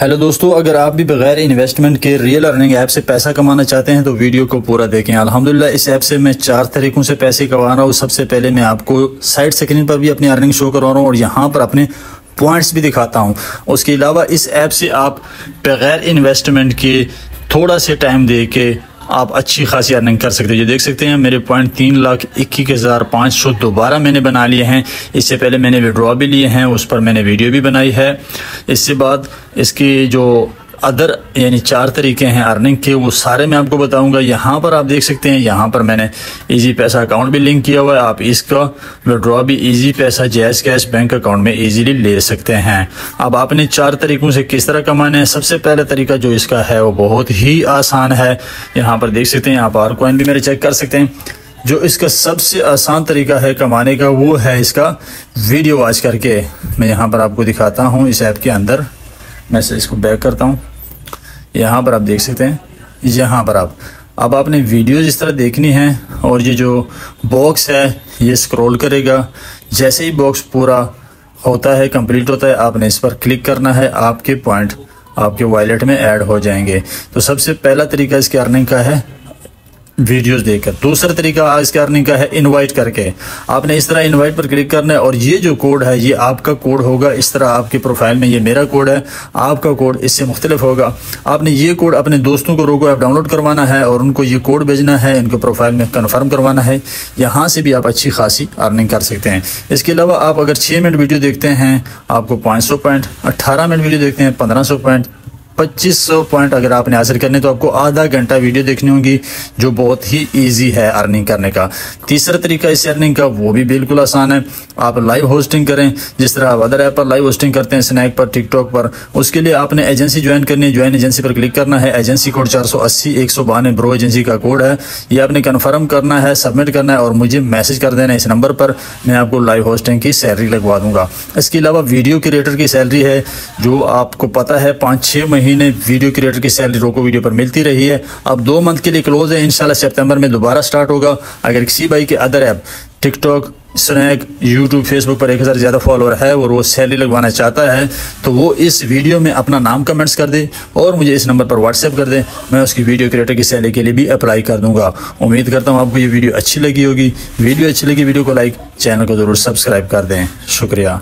Hello दोस्तों, अगर आप भी बगैर इन्वेस्टमेंट के रियल अर्निंग ऐप से पैसा कमाना चाहते हैं तो वीडियो को पूरा देखें। अल्हम्दुलिल्लाह, इस ऐप से मैं चार तरीकों से पैसे कमा रहा हूँ। सबसे पहले मैं आपको साइड स्क्रीन पर भी अपनी अर्निंग शो करवा रहा हूँ और यहाँ पर अपने पॉइंट्स भी दिखाता हूँ। उसके अलावा इस ऐप से आप बगैर इन्वेस्टमेंट के थोड़ा से टाइम दे के आप अच्छी खासी अर्निंग कर सकते हैं। ये देख सकते हैं, मेरे पॉइंट तीन लाख इक्कीस हज़ार पाँच सौ दोबारा मैंने बना लिए हैं। इससे पहले मैंने विड्रॉ भी लिए हैं, उस पर मैंने वीडियो भी बनाई है। इससे बाद इसकी जो अदर, यानी चार तरीके हैं अर्निंग के, वो सारे मैं आपको बताऊँगा। यहाँ पर आप देख सकते हैं, यहाँ पर मैंने इजी पैसा अकाउंट भी लिंक किया हुआ है। आप इसका विड्रॉ भी इजी पैसा जैस कैश बैंक अकाउंट में इजीली ले सकते हैं। अब आपने चार तरीकों से किस तरह कमाने हैं? सबसे पहला तरीका जो इसका है, वो बहुत ही आसान है। यहाँ पर देख सकते हैं, आप आर कॉइन भी मेरे चेक कर सकते हैं। जो इसका सबसे आसान तरीका है कमाने का, वो है इसका वीडियो वॉच करके। मैं यहाँ पर आपको दिखाता हूँ, इस ऐप के अंदर। मैं इसको बैक करता हूँ। यहाँ पर आप देख सकते हैं, यहाँ पर आप। अब आपने वीडियो इस तरह देखनी है और ये जो बॉक्स है, ये स्क्रॉल करेगा। जैसे ही बॉक्स पूरा होता है कंप्लीट होता है, आपने इस पर क्लिक करना है, आपके पॉइंट आपके वॉलेट में ऐड हो जाएँगे। तो सबसे पहला तरीका इसके अर्निंग का है वीडियोस देखकर। दूसरा तरीका आज अर्निंग का है इनवाइट करके। आपने इस तरह इनवाइट पर क्लिक करना है और ये जो कोड है, ये आपका कोड होगा। इस तरह आपके प्रोफ़ाइल में ये मेरा कोड है। आपका कोड इससे मुख्तलिफ़ होगा। आपने ये कोड अपने दोस्तों को रोको ऐप डाउनलोड करवाना है और उनको ये कोड भेजना है, इनके प्रोफ़ाइल में कन्फर्म करवाना है। यहाँ से भी आप अच्छी खासी अर्निंग कर सकते हैं। इसके अलावा आप अगर छः मिनट वीडियो देखते हैं, आपको पाँच सौ पॉइंट अट्ठारह मिनट वीडियो देखते हैं, पंद्रह सौ पॉइंट पच्चीस सौ पॉइंट अगर आपने हासिल करने तो आपको आधा घंटा वीडियो देखनी होगी, जो बहुत ही इजी है अर्निंग करने का। तीसरा तरीका इस अर्निंग का, वो भी बिल्कुल आसान है। आप लाइव होस्टिंग करें, जिस तरह आप अदर ऐप पर लाइव होस्टिंग करते हैं स्नैक पर टिकटॉक पर, उसके लिए आपने एजेंसी ज्वाइन करनी है। ज्वाइन एजेंसी पर क्लिक करना है। एजेंसी कोड चार सौ अस्सी, एक सौ बानवे ब्रो एजेंसी का कोड है। ये आपने कन्फर्म करना है सबमिट करना है, और मुझे मैसेज कर देना है इस नंबर पर। मैं आपको लाइव होस्टिंग की सैलरी लगवा दूँगा। इसके अलावा वीडियो क्रिएटर की सैलरी है, जो आपको पता है, पाँच छः महीने वीडियो क्रिएटर की सैलरी रोको वीडियो पर मिलती रही है। अब दो मंथ के लिए क्लोज है, इंशाल्लाह सितंबर में दोबारा स्टार्ट होगा। अगर किसी भाई के other app TikTok Snack YouTube Facebook पर एक हज़ार ज़्यादा फॉलोअर है और वो सैलरी लगवाना चाहता है तो वो इस वीडियो में अपना नाम कमेंट्स कर दे और मुझे इस नंबर पर व्हाट्सएप कर दे। मैं उसकी वीडियो क्रिएटर की सैलरी के लिए भी अप्लाई कर दूँगा। उम्मीद करता हूँ आपको ये वीडियो अच्छी लगी होगी। वीडियो अच्छी लगी वीडियो को लाइक चैनल को ज़रूर सब्सक्राइब कर दें। शुक्रिया।